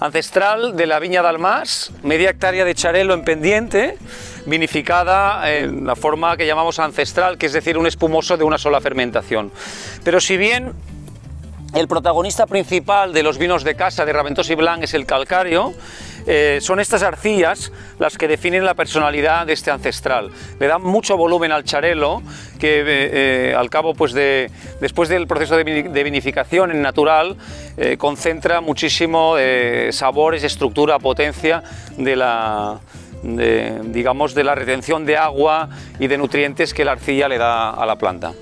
Ancestral de la Viña Dalmas, media hectárea de charelo en pendiente, vinificada en la forma que llamamos ancestral, que es decir, un espumoso de una sola fermentación. Pero si bien el protagonista principal de los vinos de casa de Raventos y Blanc es el calcario, eh, son estas arcillas las que definen la personalidad de este ancestral. Le dan mucho volumen al charelo, que eh, eh, al cabo, pues de, después del proceso de, vinificación en natural, concentra muchísimo sabores, estructura, potencia de la, digamos, de la retención de agua y de nutrientes que la arcilla le da a la planta.